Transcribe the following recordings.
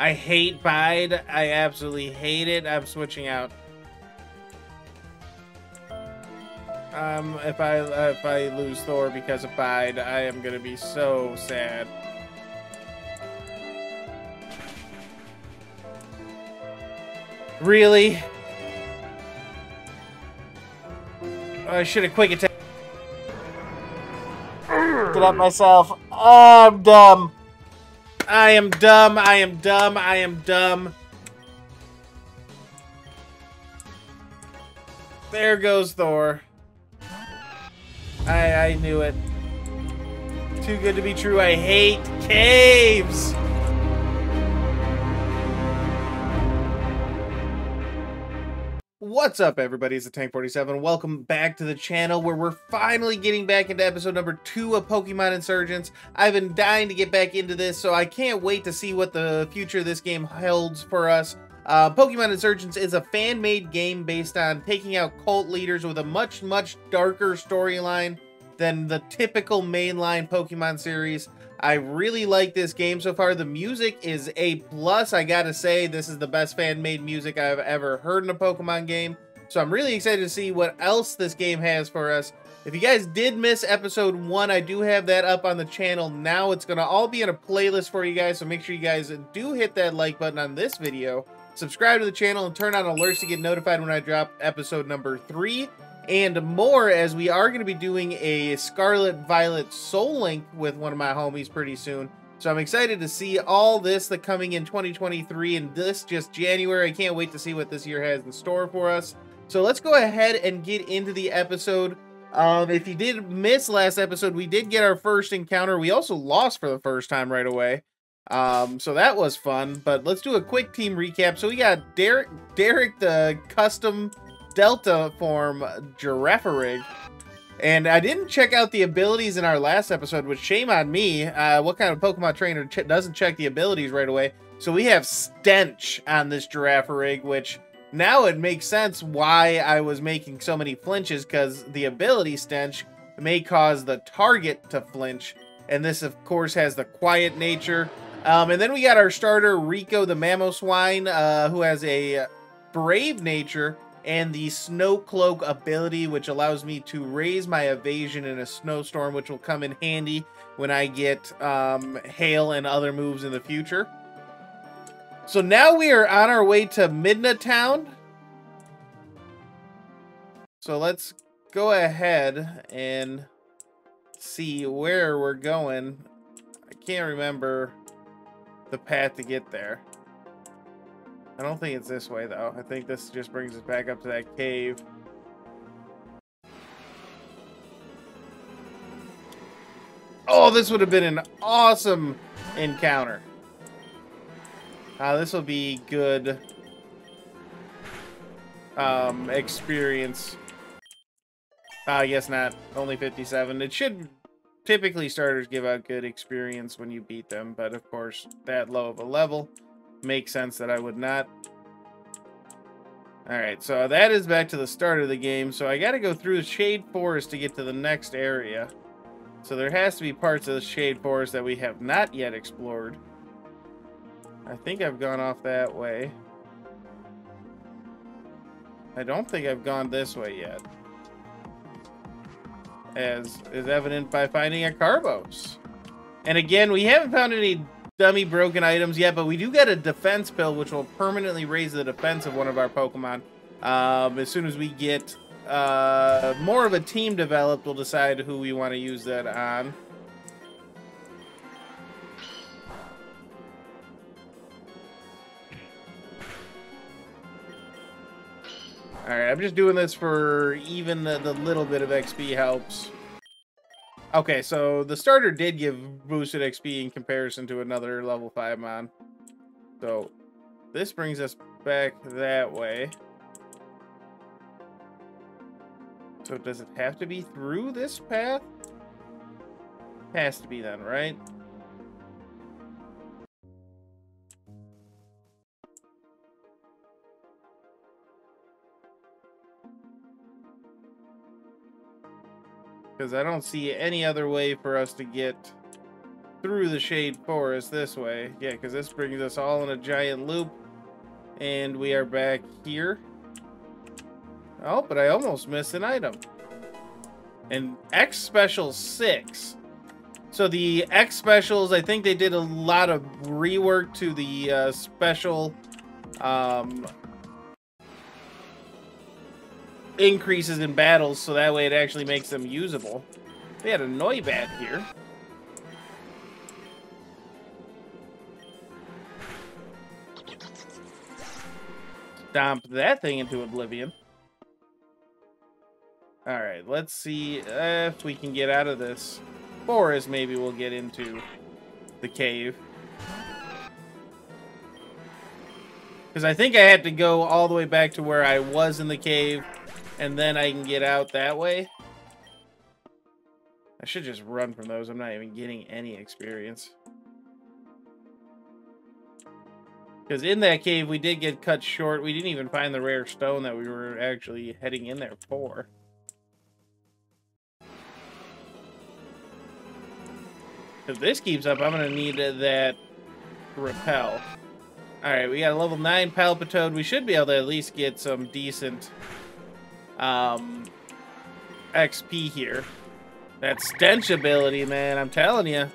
I hate Bide. I absolutely hate it. I'm switching out. Um, if I if I lose Thor because of Bide, I am gonna be so sad. Really? I should have quick attack. Get up myself. Oh, I'm dumb. I am dumb. I am dumb. I am dumb. There goes Thor. I I knew it. Too good to be true. I hate caves. What's up, everybody? It's the Tank 47. Welcome back to the channel where we're finally getting back into episode number two of Pokemon Insurgence. I've been dying to get back into this, so I can't wait to see what the future of this game holds for us. Uh, Pokemon Insurgence is a fan-made game based on taking out cult leaders with a much, much darker storyline than the typical mainline Pokemon series. I really like this game so far. The music is A+. plus. I gotta say, this is the best fan-made music I've ever heard in a Pokemon game. So I'm really excited to see what else this game has for us. If you guys did miss episode one, I do have that up on the channel now. It's to all be in a playlist for you guys, so make sure you guys do hit that like button on this video. Subscribe to the channel and turn on alerts to get notified when I drop episode number three and more as we are going to be doing a Scarlet Violet Soul Link with one of my homies pretty soon. So I'm excited to see all this that coming in 2023 and this just January. I can't wait to see what this year has in store for us. So let's go ahead and get into the episode. Um, if you did miss last episode, we did get our first encounter. We also lost for the first time right away. Um, so that was fun, but let's do a quick team recap. So we got Derek, Derek, the custom Delta form Girafarig. And I didn't check out the abilities in our last episode, which shame on me. Uh, what kind of Pokemon trainer ch doesn't check the abilities right away? So we have Stench on this Girafarig, which now it makes sense why I was making so many flinches, because the ability Stench may cause the target to flinch. And this, of course, has the quiet nature. Um, and then we got our starter, Rico the Mamoswine, uh, who has a brave nature and the snow cloak ability which allows me to raise my evasion in a snowstorm which will come in handy when I get um, hail and other moves in the future. So now we are on our way to Midna Town. So let's go ahead and see where we're going. I can't remember the path to get there. I don't think it's this way, though. I think this just brings us back up to that cave. Oh, this would have been an awesome encounter. Uh, this will be good um, experience. I uh, guess not. Only 57. It should... Typically, starters give out good experience when you beat them, but of course, that low of a level makes sense that I would not. Alright, so that is back to the start of the game. So I got to go through the Shade Forest to get to the next area. So there has to be parts of the Shade Forest that we have not yet explored. I think I've gone off that way. I don't think I've gone this way yet. As is evident by finding a Carbos. And again, we haven't found any dummy broken items yet, but we do get a defense pill, which will permanently raise the defense of one of our Pokemon. Um, as soon as we get uh, more of a team developed, we'll decide who we want to use that on. Alright, I'm just doing this for even the, the little bit of XP helps. Okay, so the starter did give boosted XP in comparison to another level 5 mon. So, this brings us back that way. So does it have to be through this path? Has to be then, right? Because I don't see any other way for us to get through the Shade Forest this way. Yeah, because this brings us all in a giant loop. And we are back here. Oh, but I almost missed an item. And X Special 6. So the X Specials, I think they did a lot of rework to the uh, special um, increases in battles, so that way it actually makes them usable. They had a Noibat here. Stomp that thing into oblivion. Alright, let's see if we can get out of this forest. Maybe we'll get into the cave. Because I think I had to go all the way back to where I was in the cave, and then I can get out that way. I should just run from those. I'm not even getting any experience. Because in that cave, we did get cut short. We didn't even find the rare stone that we were actually heading in there for. If this keeps up, I'm going to need that repel. Alright, we got a level 9 Palpitoad. We should be able to at least get some decent um, XP here. That stench ability, man, I'm telling you.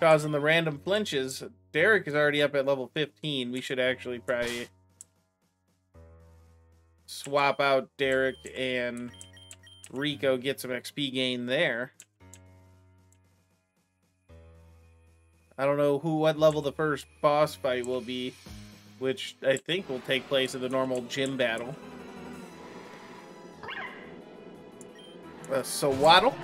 Causing the random flinches. Derek is already up at level 15. We should actually probably swap out Derek and Rico, get some XP gain there. I don't know who what level the first boss fight will be, which I think will take place in the normal gym battle. Uh, Sewaddle.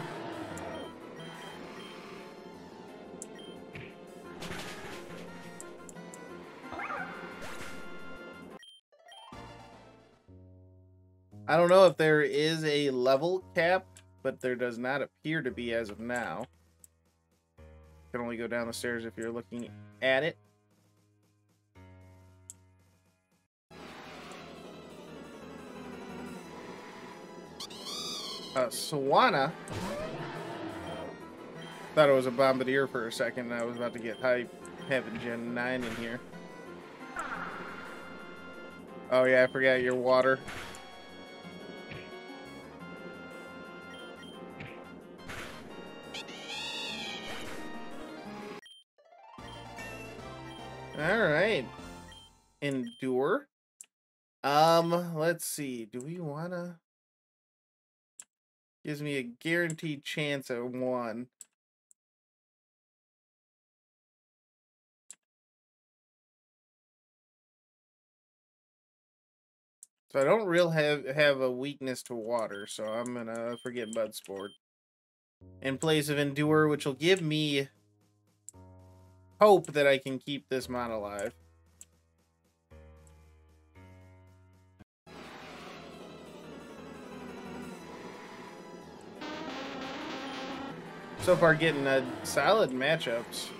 I don't know if there is a level cap, but there does not appear to be as of now. You can only go down the stairs if you're looking at it. Uh, Swanna. Thought it was a Bombirdier for a second. I was about to get hype having Gen 9 in here. Oh yeah, I forgot your water. All right. Endure. Um, let's see. Do we want to... Gives me a guaranteed chance at one. So I don't real have have a weakness to water, so I'm gonna forget Mud Sport. In place of Endure, which will give me hope that I can keep this mod alive. So far getting uh, a solid matchups.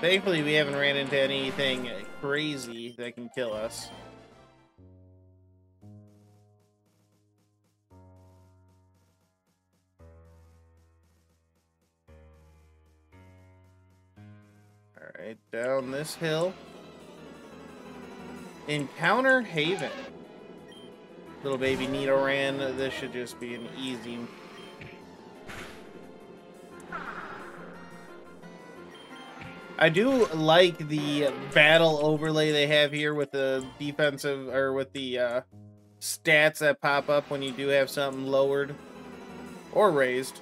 Thankfully, we haven't ran into anything crazy that can kill us. Alright, down this hill. Encounter Haven. Little baby Nidoran. This should just be an easy... I do like the battle overlay they have here with the defensive, or with the uh, stats that pop up when you do have something lowered or raised.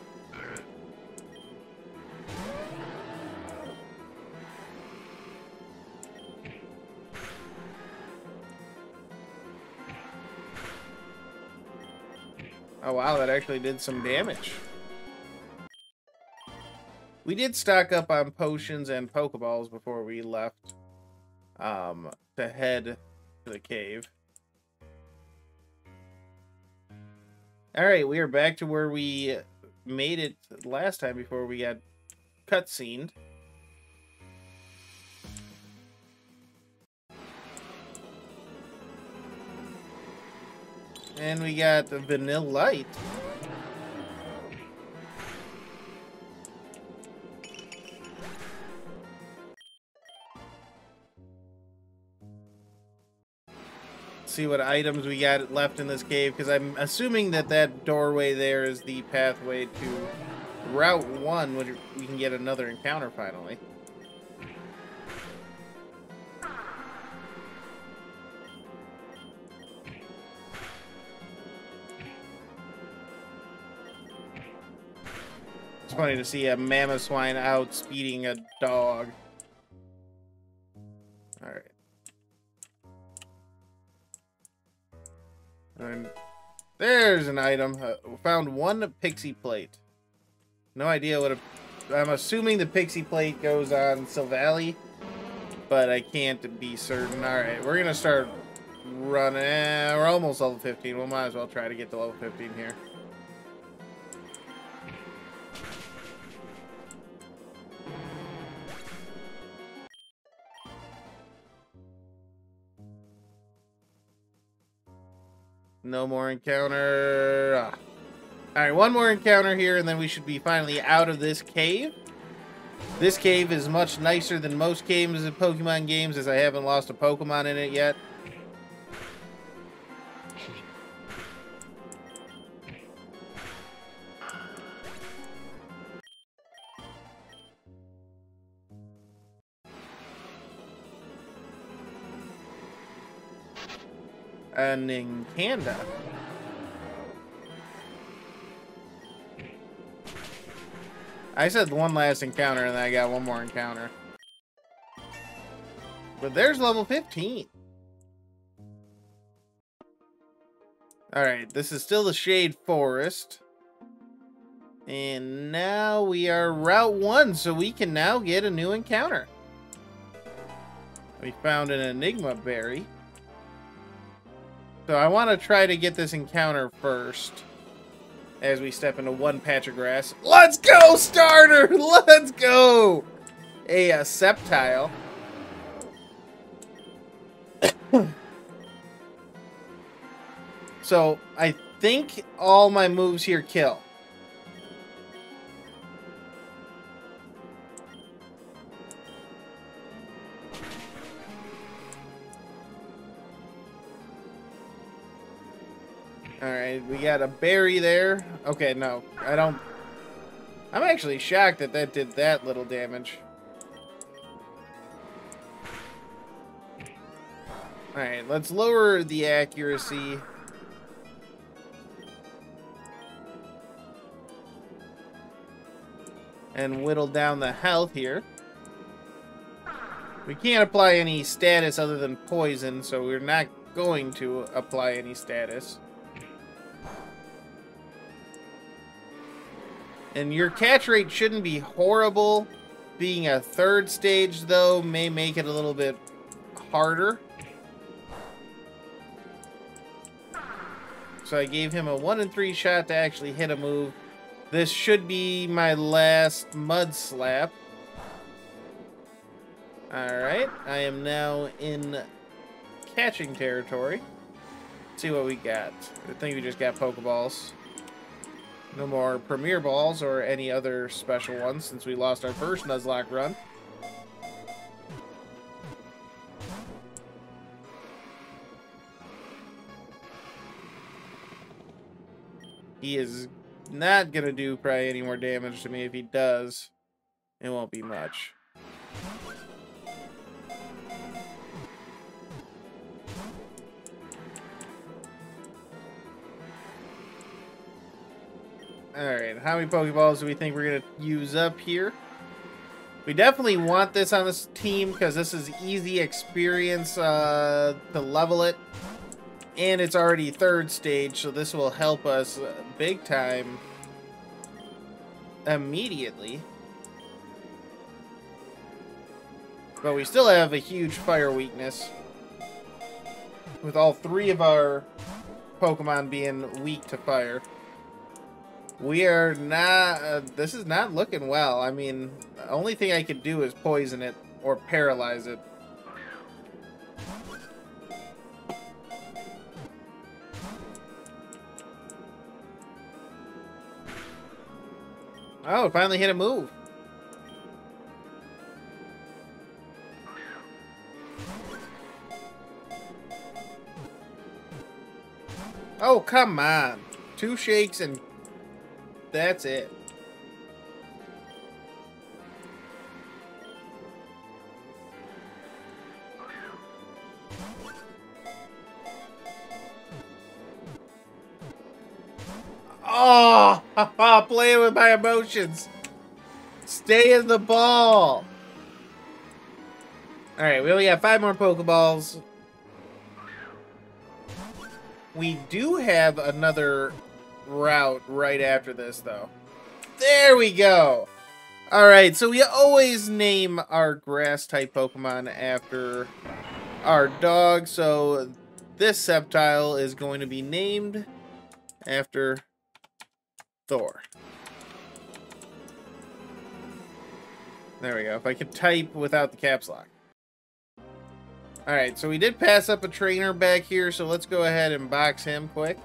Oh wow, that actually did some damage. We did stock up on potions and Pokeballs before we left um, to head to the cave. Alright, we are back to where we made it last time before we got cutscened. And we got the Light. see what items we got left in this cave, because I'm assuming that that doorway there is the pathway to Route 1, which we can get another encounter finally. Funny to see a Mamoswine out speeding a dog. Alright. And there's an item. Uh, found one pixie plate. No idea what a... I'm assuming the pixie plate goes on Silvally, but I can't be certain. Alright, we're gonna start running. We're almost level 15. We might as well try to get to level 15 here. No more encounter. Ah. Alright, one more encounter here, and then we should be finally out of this cave. This cave is much nicer than most caves in Pokemon games, as I haven't lost a Pokemon in it yet. In Canada. I said one last encounter and then I got one more encounter. But there's level 15. Alright, this is still the Shade Forest. And now we are Route 1, so we can now get a new encounter. We found an Enigma Berry. So I want to try to get this encounter first. As we step into one patch of grass. Let's go, starter! Let's go! A, uh, a Sceptile. so, I think all my moves here kill. We got a berry there. Okay, no, I don't... I'm actually shocked that that did that little damage. Alright, let's lower the accuracy. And whittle down the health here. We can't apply any status other than poison, so we're not going to apply any status. And your catch rate shouldn't be horrible. Being a third stage, though, may make it a little bit harder. So I gave him a 1 in 3 shot to actually hit a move. This should be my last Mud Slap. Alright, I am now in catching territory. Let's see what we got. I think we just got Pokeballs. No more Premier Balls or any other special ones since we lost our first Nuzlocke run. He is not going to do probably any more damage to me. If he does, it won't be much. Alright, how many Pokeballs do we think we're going to use up here? We definitely want this on this team because this is easy experience uh, to level it. And it's already third stage, so this will help us big time immediately. But we still have a huge fire weakness. With all three of our Pokemon being weak to fire. We are not... Uh, this is not looking well. I mean, the only thing I could do is poison it or paralyze it. Oh, finally hit a move. Oh, come on. Two shakes and that's it. Oh, playing with my emotions. Stay in the ball. All right, we only have five more Pokeballs. We do have another route right after this, though. There we go. All right, so we always name our grass-type Pokemon after our dog. So this Sceptile is going to be named after Thor. There we go. If I could type without the caps lock. Alright, so we did pass up a trainer back here, so let's go ahead and box him quick.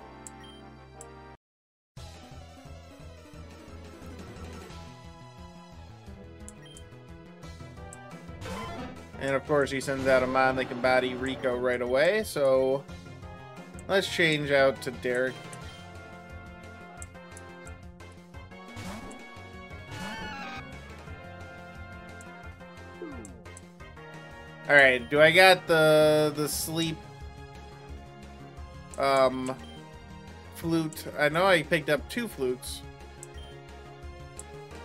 And of course he sends out a mon that can body Rico right away, so let's change out to Derek. All right, do I got the the sleep um flute? I know I picked up two flutes.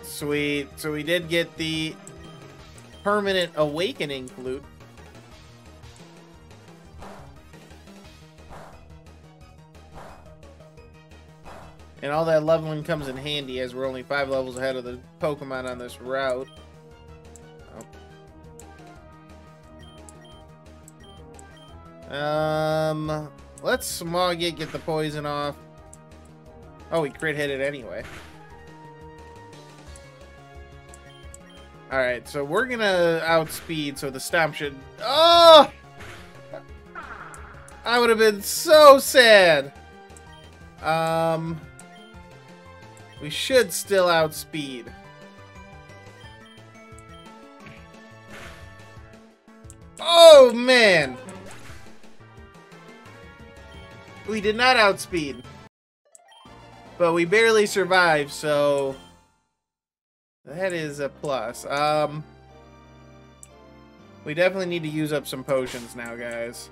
Sweet. So we did get the permanent awakening flute. And all that leveling comes in handy as we're only five levels ahead of the Pokemon on this route. Um, let's smog it, get the poison off. Oh, we crit hit it anyway. Alright, so we're gonna outspeed, so the stomp should... Oh! I would have been so sad. Um, we should still outspeed. Oh, man! We did not outspeed. But we barely survived, so... That is a plus. Um... We definitely need to use up some potions now, guys.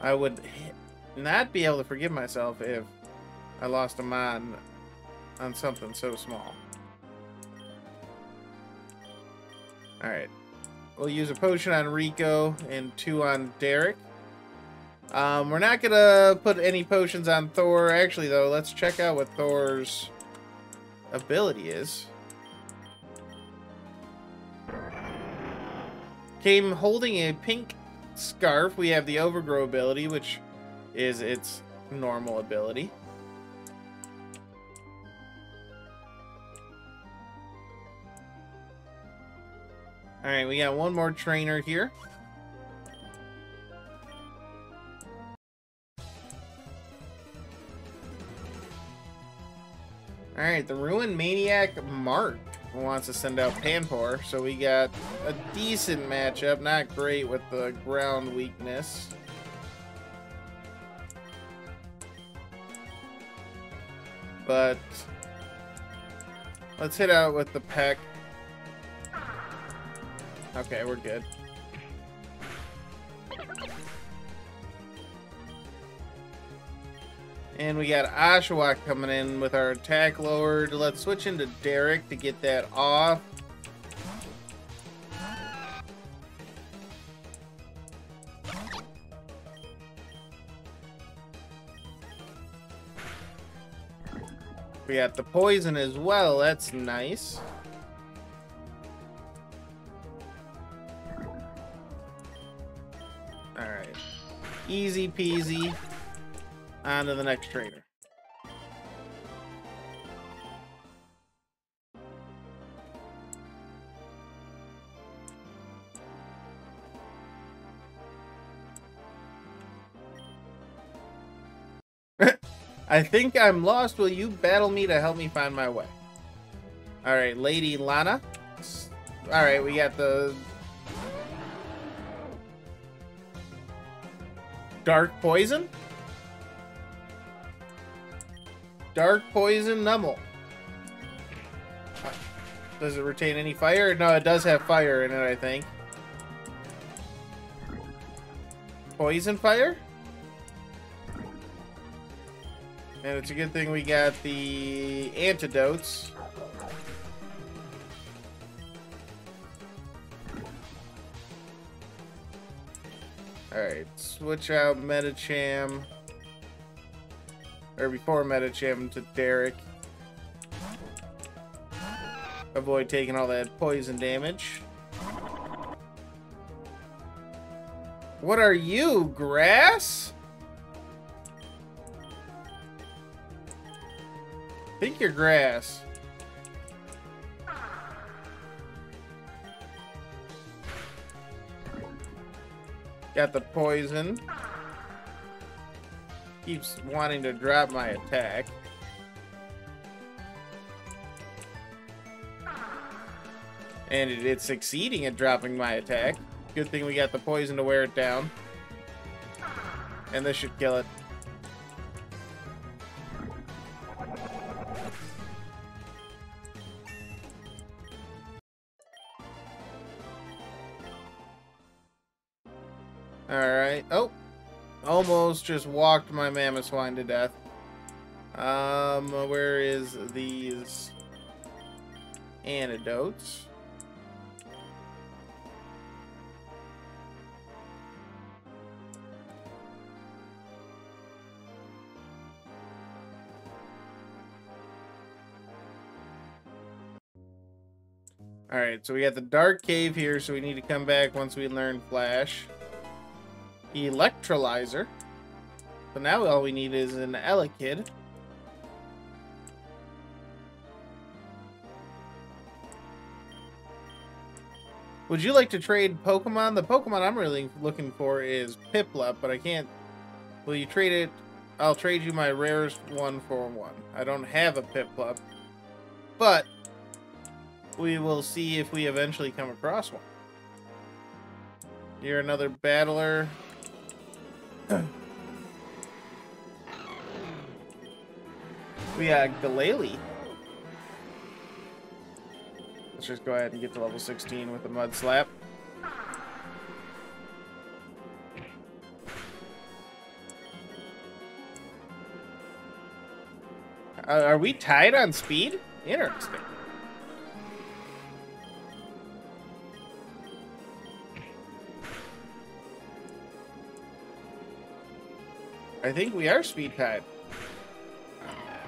I would not be able to forgive myself if I lost a mon on something so small. Alright. We'll use a potion on Rico and two on Derek. Um, we're not gonna put any potions on Thor. Actually, though, let's check out what Thor's ability is. Came holding a pink scarf. We have the Overgrow ability, which is its normal ability. Alright, we got one more trainer here. Alright, the Ruined Maniac Mark wants to send out Panpour, so we got a decent matchup. Not great with the ground weakness. But let's hit out with the peck. Okay, we're good. And we got Oshawott coming in with our attack lowered. Let's switch into Derek to get that off. We got the poison as well. That's nice. Alright. Easy peasy. On to the next trainer. I think I'm lost. Will you battle me to help me find my way? Alright, Lady Lana. Alright, we got the... Dark Poison? Dark Poison Numel. Does it retain any fire? No, it does have fire in it, I think. Poison fire? And it's a good thing we got the antidotes. Alright, switch out Medicham. Or before Medicham to Derek. Avoid taking all that poison damage. What are you, grass? think you're grass. Got the poison. Keeps wanting to drop my attack. And it, it's succeeding at dropping my attack. Good thing we got the poison to wear it down. And this should kill it. Just walked my Mamoswine to death. Um, where is these antidotes? Alright, so we got the Dark Cave here, so we need to come back once we learn Flash. Electrolyzer. So now all we need is an Elekid. Would you like to trade Pokemon? The Pokemon I'm really looking for is Piplup, but I can't... Will you trade it? I'll trade you my rarest one for one. I don't have a Piplup, but we will see if we eventually come across one. You're another battler. we got Glalie. Let's just go ahead and get to level 16 with the Mud Slap. Uh, are we tied on speed? Interesting. I think we are speed tied.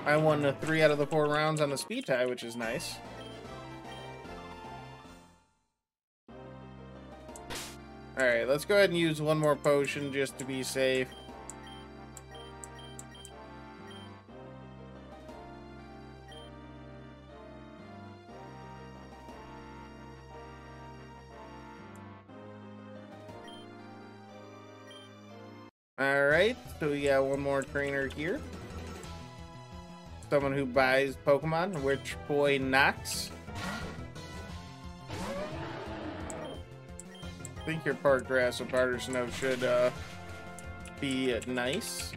I won three out of the four rounds on the speed tie, which is nice. Alright, let's go ahead and use one more potion just to be safe. Alright, so we got one more trainer here. Someone who buys Pokemon, which boy Knox. I think your part grass or part snow should uh, be nice.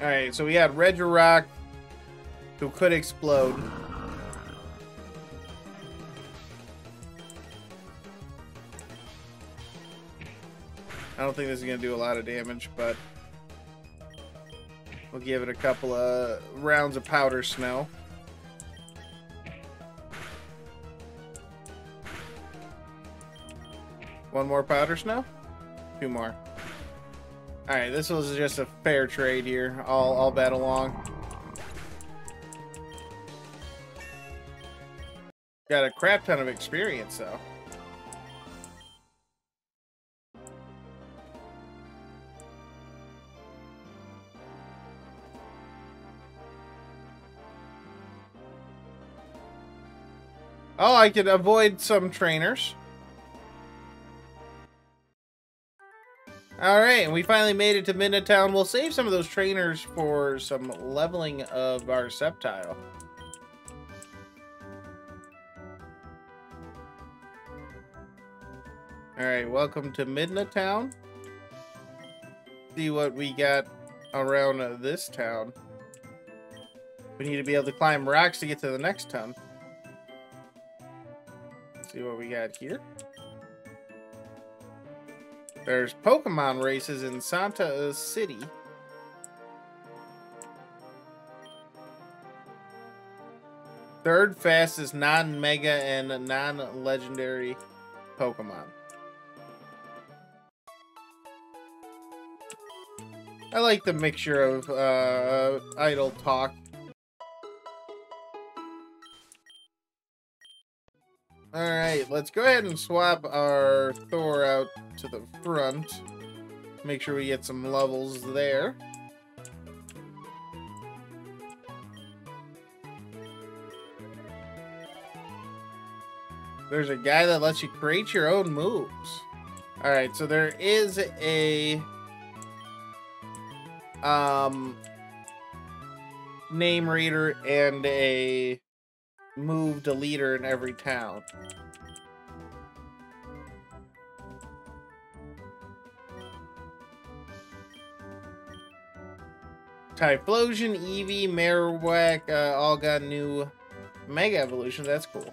Alright, so we had Regirock, who could explode. Don't think this is going to do a lot of damage, but we'll give it a couple of rounds of powder snow. One more powder snow? Two more. Alright, this was just a fair trade here. I'll, I'll bet along. Got a crap ton of experience, though. Oh, I could avoid some trainers. Alright, we finally made it to Midna Town. We'll save some of those trainers for some leveling of our Sceptile. Alright, welcome to Midna Town. See what we got around this town. We need to be able to climb rocks to get to the next town. See what we got here. There's Pokemon races in Santa City. Third fastest non-mega and non-legendary Pokemon. I like the mixture of uh, idle talk. Alright, let's go ahead and swap our Thor out to the front. Make sure we get some levels there. There's a guy that lets you create your own moves. Alright, so there is a um, name reader and a move leader in every town. Typhlosion, Eevee, Marowak, uh, all got new Mega Evolutions. That's cool.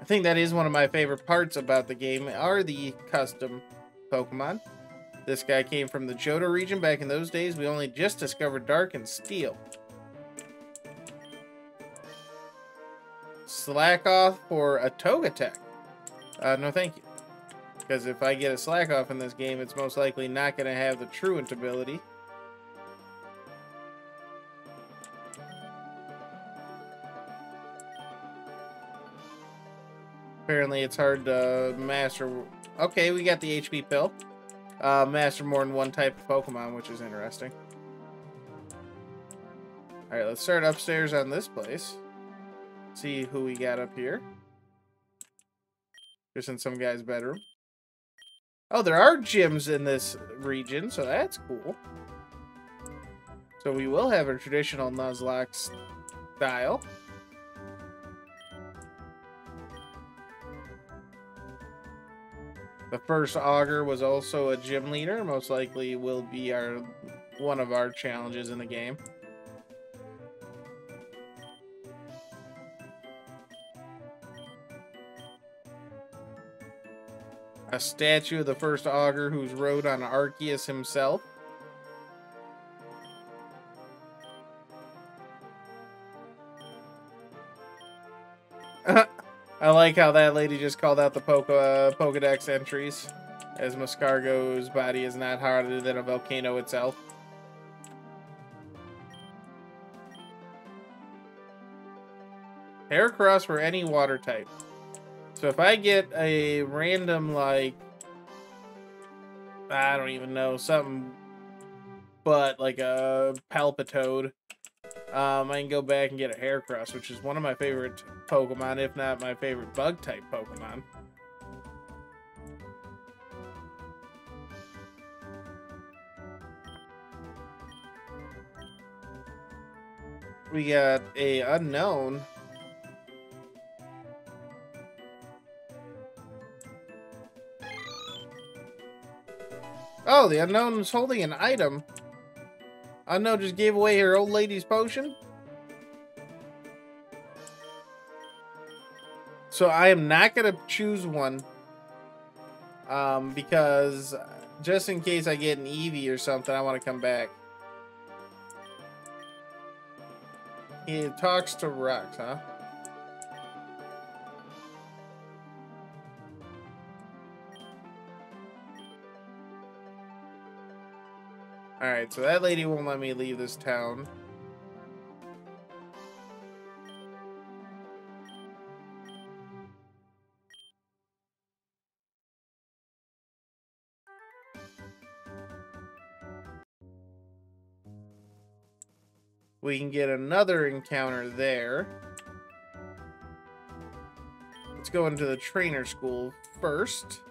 I think that is one of my favorite parts about the game are the custom Pokemon. This guy came from the Johto region back in those days. We only just discovered Dark and Steel. Slakoth for a Togetic. Uh, no thank you. Because if I get a Slakoth in this game, it's most likely not going to have the Truant ability. Apparently it's hard to master... Okay, we got the HP pill uh, master more than one type of Pokemon, which is interesting. Alright, let's start upstairs on this place. See who we got up here. Just in some guy's bedroom. Oh, there are gyms in this region, so that's cool. So we will have a traditional Nuzlocke style. The first augur was also a gym leader, most likely will be our one of our challenges in the game. A statue of the first augur who's rode on Arceus himself. I like how that lady just called out the Poke uh, Pokedex entries, as Magcargo's body is not harder than a volcano itself. Heracross for any water type. So if I get a random, like, I don't even know, something, but like a Palpitoad, um, I can go back and get a Heracross, which is one of my favorite Pokemon, if not my favorite bug-type Pokemon. We got a unknown. Oh, the unknown is holding an item. Unknown just gave away her old lady's potion? So I am not going to choose one. Um, because just in case I get an Eevee or something, I want to come back. He talks to Rex, huh? Alright, so that lady won't let me leave this town. We can get another encounter there. Let's go into the trainer school first.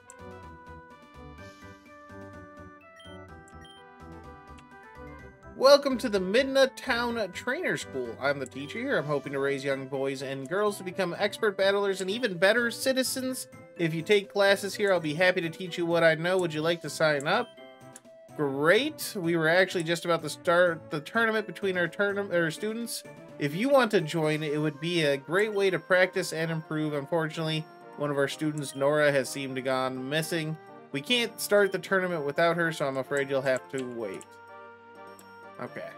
Welcome to the Midna Town Trainer School. I'm the teacher here. I'm hoping to raise young boys and girls to become expert battlers and even better citizens. If you take classes here, I'll be happy to teach you what I know. Would you like to sign up? Great. We were actually just about to start the tournament between our our students. If you want to join, it would be a great way to practice and improve. Unfortunately, one of our students, Nora, has seemed to gone missing. We can't start the tournament without her, so I'm afraid you'll have to wait. Okay.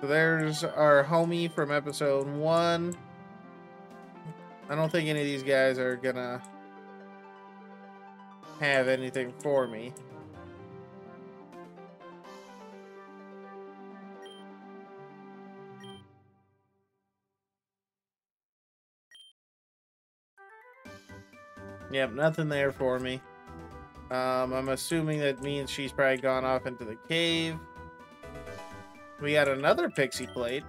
So there's our homie from episode one. I don't think any of these guys are gonna have anything for me. Yep, nothing there for me. Um, I'm assuming that means she's probably gone off into the cave. We got another pixie plate.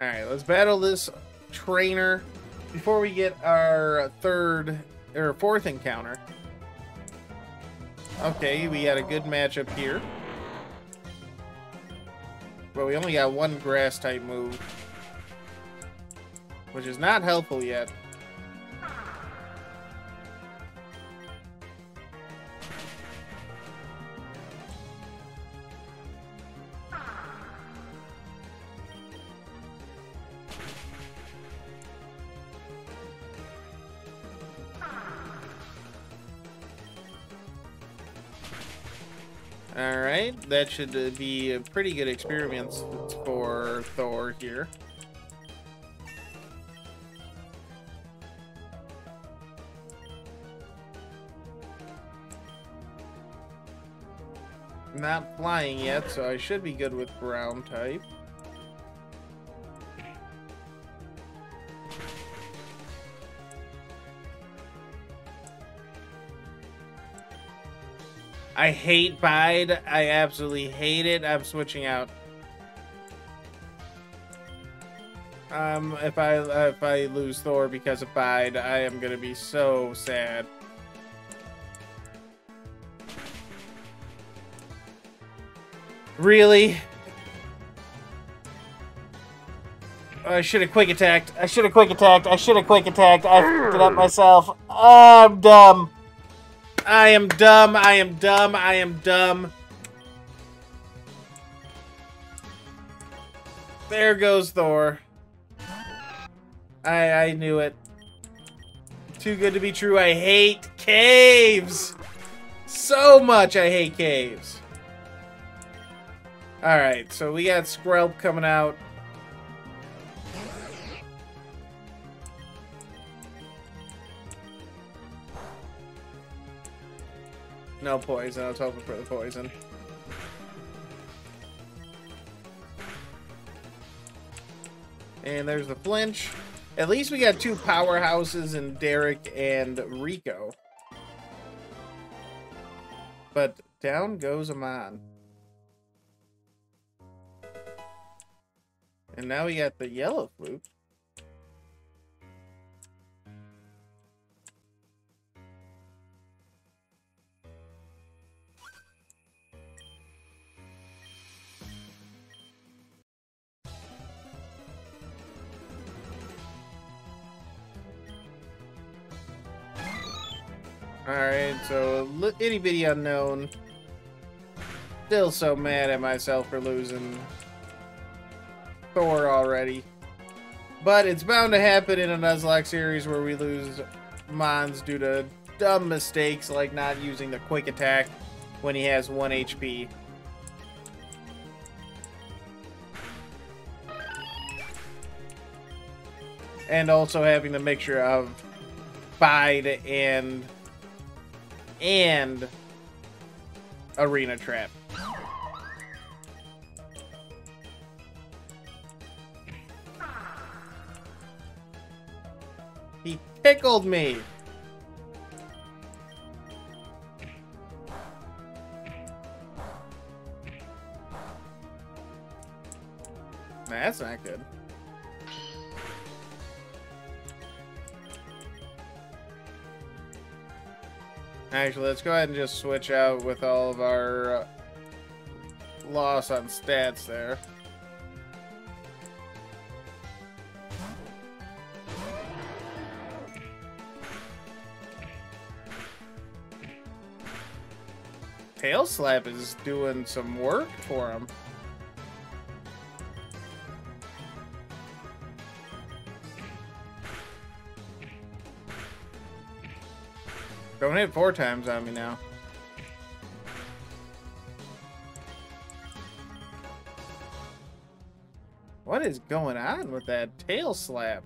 Alright, let's battle this trainer before we get our third or fourth encounter. Okay, we had a good matchup here. But we only got one grass type move. Which is not helpful yet. Alright, that should uh, be a pretty good experience for Thor here. Not flying yet, so I should be good with ground type. I hate Bide. I absolutely hate it. I'm switching out. Um, if I if I lose Thor because of Bide, I am gonna be so sad. Really? I should have quick attacked. I should have quick attacked. I should have quick attacked. I fucked it up myself. I'm dumb. I am dumb. I am dumb. I am dumb. There goes Thor. I I knew it. Too good to be true. I hate caves. So much I hate caves. Alright, so we got Skrelp coming out. No poison. I was hoping for the poison. And there's the flinch. At least we got two powerhouses in Derek and Rico. But down goes Amon. And now we got the yellow flute. Alright, so itty bitty unknown. Still so mad at myself for losing Thor already. But it's bound to happen in a Nuzlocke series where we lose Mons due to dumb mistakes like not using the quick attack when he has 1 HP. And also having the mixture of Bide and and Arena Trap. He pickled me. That's not good. Actually, let's go ahead and just switch out with all of our uh, loss on stats there. Tail Slap is doing some work for him. Don't hit four times on me now. What is going on with that tail slap?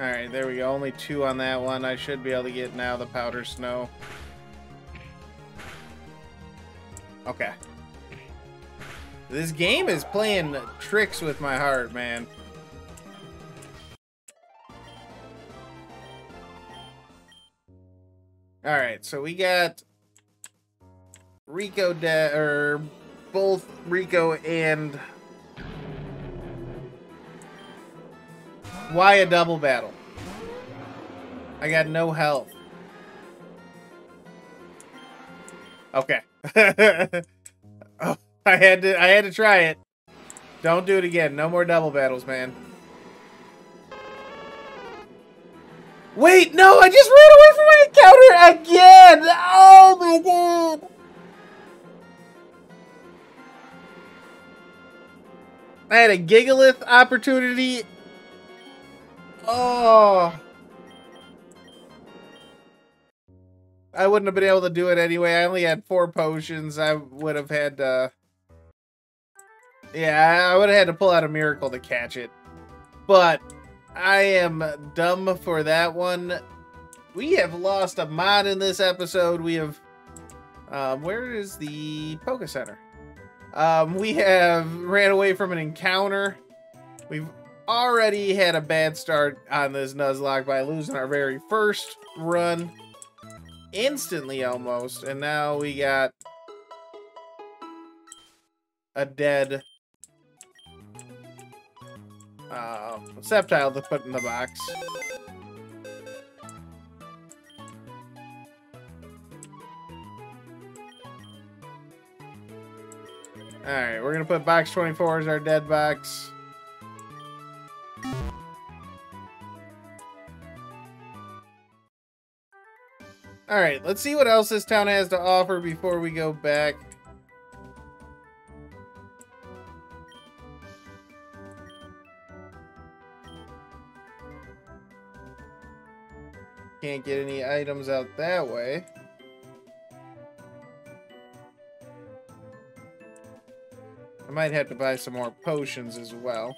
Alright, there we go. Only two on that one. I should be able to get now the powder snow. Okay. This game is playing tricks with my heart, man. Alright, so we got Rico de or both Rico and why a double battle? I got no health. Okay. I had to I had to try it. Don't do it again. No more double battles, man. Wait, no, I just ran away from my encounter again! Oh my god! I had a Gigalith opportunity. Oh. I wouldn't have been able to do it anyway. I only had four potions. I would have had uh yeah, I would have had to pull out a miracle to catch it. But I am dumb for that one. We have lost a mod in this episode. We have... Um, where is the Poke Center? Um, we have ran away from an encounter. We've already had a bad start on this Nuzlocke by losing our very first run. Instantly, almost. And now we got a dead uh, Sceptile to put in the box. Alright, we're gonna put box 24 as our dead box. Alright, let's see what else this town has to offer before we go back. Can't get any items out that way. I might have to buy some more potions as well.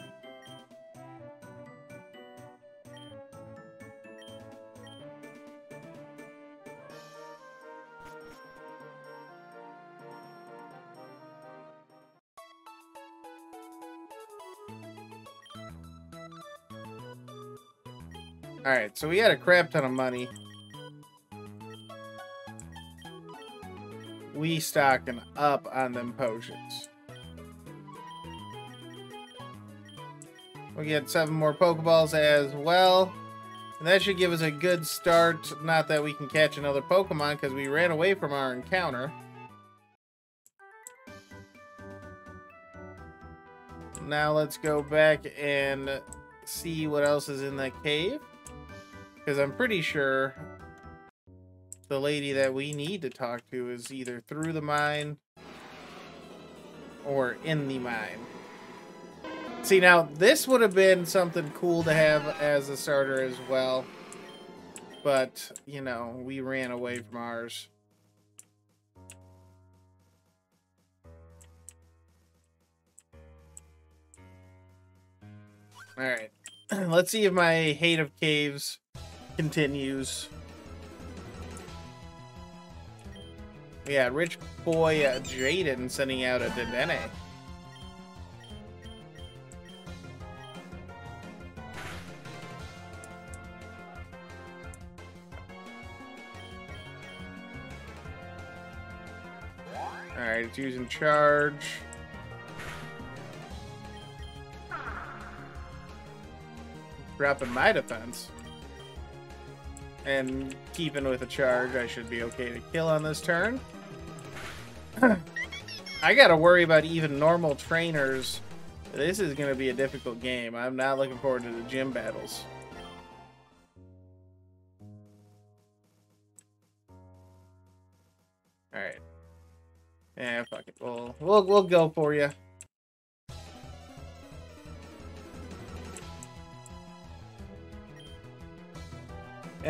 Alright, so we had a crap ton of money. We stocking up on them potions. We get seven more Pokeballs as well. And that should give us a good start. Not that we can catch another Pokemon because we ran away from our encounter. Now let's go back and see what else is in that cave. Because I'm pretty sure the lady that we need to talk to is either through the mine or in the mine. See, now, this would have been something cool to have as a starter as well. But, you know, we ran away from ours. Alright. Let's see if my hate of caves continues. Yeah, rich boy uh, Jaden sending out a Dedenne. Alright, it's using charge. Dropping my defense. And keeping with a charge, I should be okay to kill on this turn. I gotta worry about even normal trainers. This is gonna be a difficult game. I'm not looking forward to the gym battles. Alright. Yeah, fuck it. We'll, we'll, we'll go for you.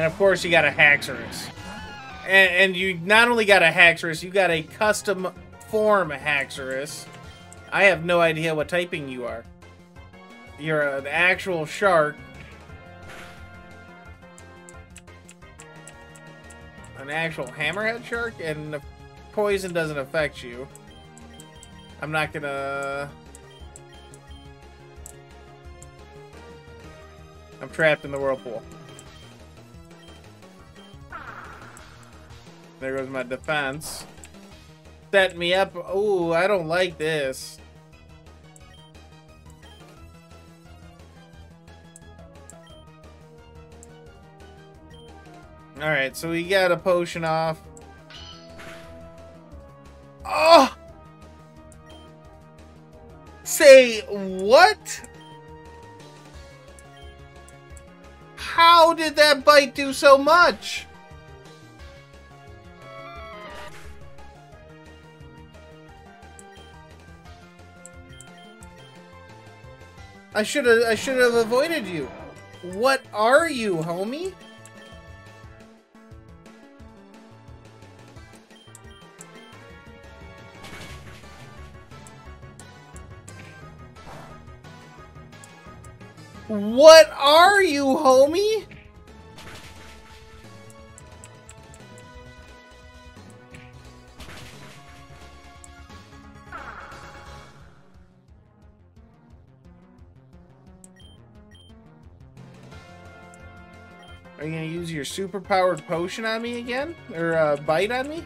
And of course, you got a Haxorus. And, and you not only got a Haxorus, you got a custom form Haxorus. I have no idea what typing you are. You're an actual shark. An actual hammerhead shark, and poison doesn't affect you. I'm not gonna... I'm trapped in the whirlpool. There goes my defense. Set me up. Oh, I don't like this. Alright, so we got a potion off. Oh! Say what? How did that bite do so much? I should have I should have avoided you. What are you, homie? What are you, homie? Your super powered potion on me again? Or uh, bite on me?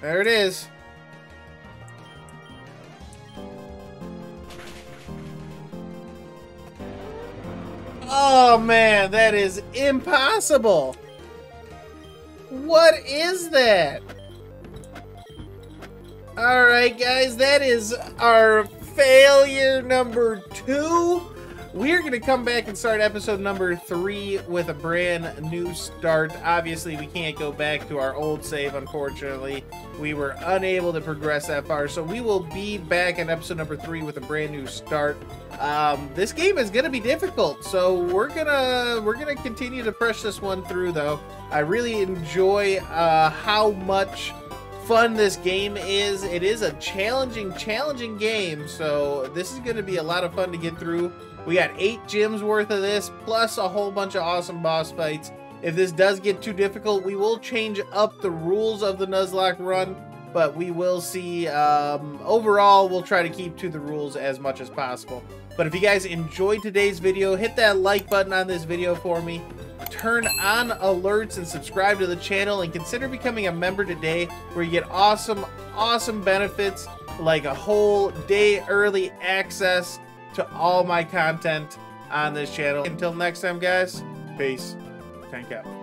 There it is. Oh man, that is impossible. What is that? Alright guys, that is our failure number two. We're going to come back and start episode number three with a brand new start. Obviously, we can't go back to our old save, unfortunately. We were unable to progress that far, so we will be back in episode number three with a brand new start. Um, this game is going to be difficult, so we're gonna we're gonna continue to press this one through. Though I really enjoy uh, how much fun this game is. It is a challenging, challenging game, so this is going to be a lot of fun to get through. We got eight gyms worth of this, plus a whole bunch of awesome boss fights. If this does get too difficult, we will change up the rules of the Nuzlocke run, but we will see. Um, overall, we'll try to keep to the rules as much as possible. But if you guys enjoyed today's video, hit that like button on this video for me. Turn on alerts and subscribe to the channel and consider becoming a member today where you get awesome, awesome benefits like a whole day early access to all my content on this channel. Until next time, guys, peace. Tank out.